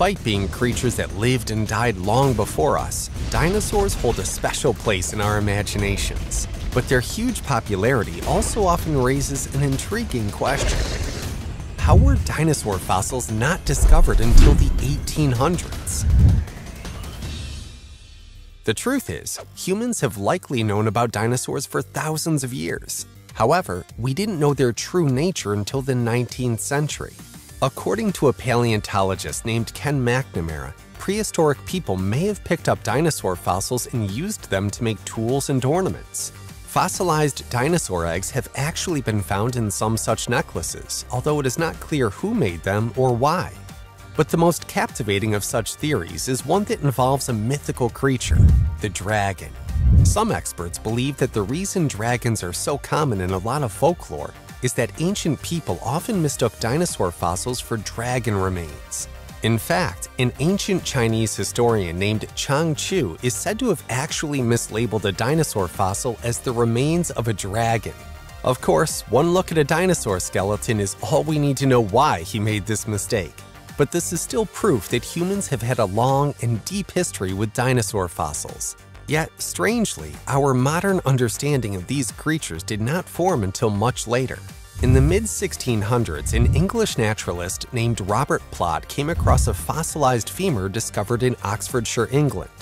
Despite being creatures that lived and died long before us, dinosaurs hold a special place in our imaginations. But their huge popularity also often raises an intriguing question. How were dinosaur fossils not discovered until the 1800s? The truth is, humans have likely known about dinosaurs for thousands of years. However, we didn't know their true nature until the 19th century. According to a paleontologist named Ken McNamara, prehistoric people may have picked up dinosaur fossils and used them to make tools and ornaments. Fossilized dinosaur eggs have actually been found in some such necklaces, although it is not clear who made them or why. But the most captivating of such theories is one that involves a mythical creature, the dragon. Some experts believe that the reason dragons are so common in a lot of folklore is that ancient people often mistook dinosaur fossils for dragon remains. In fact, an ancient Chinese historian named Chang Qu is said to have actually mislabeled a dinosaur fossil as the remains of a dragon. Of course, one look at a dinosaur skeleton is all we need to know why he made this mistake. But this is still proof that humans have had a long and deep history with dinosaur fossils. Yet, strangely, our modern understanding of these creatures did not form until much later. In the mid 1600s, an English naturalist named Robert Plot came across a fossilized femur discovered in Oxfordshire, England.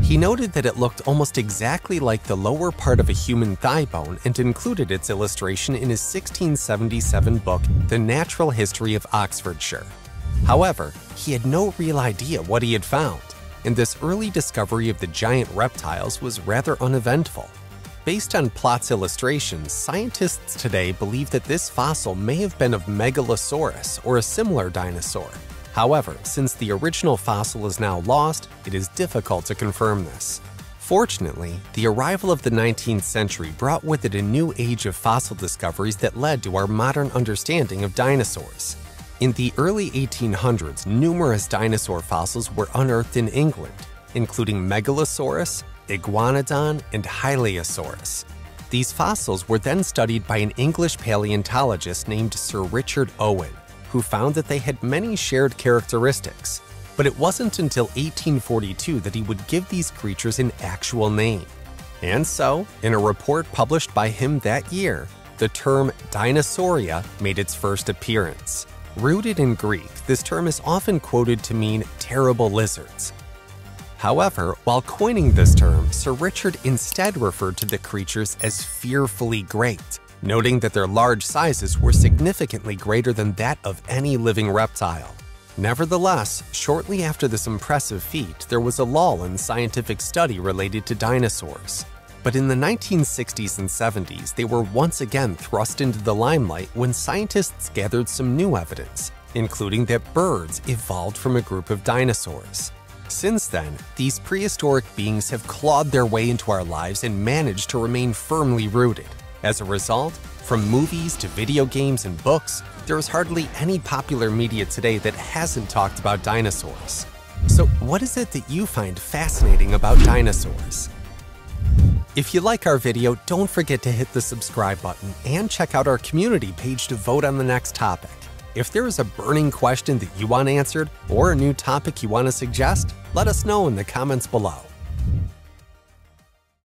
He noted that it looked almost exactly like the lower part of a human thigh bone and included its illustration in his 1677 book, The Natural History of Oxfordshire. However, he had no real idea what he had found, and this early discovery of the giant reptiles was rather uneventful. Based on Plot's illustrations, scientists today believe that this fossil may have been of Megalosaurus or a similar dinosaur. However, since the original fossil is now lost, it is difficult to confirm this. Fortunately, the arrival of the 19th century brought with it a new age of fossil discoveries that led to our modern understanding of dinosaurs. In the early 1800s, numerous dinosaur fossils were unearthed in England, including Megalosaurus, Iguanodon, and Hylaeosaurus. These fossils were then studied by an English paleontologist named Sir Richard Owen, who found that they had many shared characteristics. But it wasn't until 1842 that he would give these creatures an actual name. And so, in a report published by him that year, the term Dinosauria made its first appearance. Rooted in Greek, this term is often quoted to mean terrible lizards, However, while coining this term, Sir Richard instead referred to the creatures as fearfully great, noting that their large sizes were significantly greater than that of any living reptile. Nevertheless, shortly after this impressive feat, there was a lull in scientific study related to dinosaurs. But in the 1960s and 70s, they were once again thrust into the limelight when scientists gathered some new evidence, including that birds evolved from a group of dinosaurs. Since then, these prehistoric beings have clawed their way into our lives and managed to remain firmly rooted. As a result, from movies to video games and books, there is hardly any popular media today that hasn't talked about dinosaurs. So, what is it that you find fascinating about dinosaurs? If you like our video, don't forget to hit the subscribe button and check out our community page to vote on the next topic. If there is a burning question that you want answered or a new topic you want to suggest, let us know in the comments below.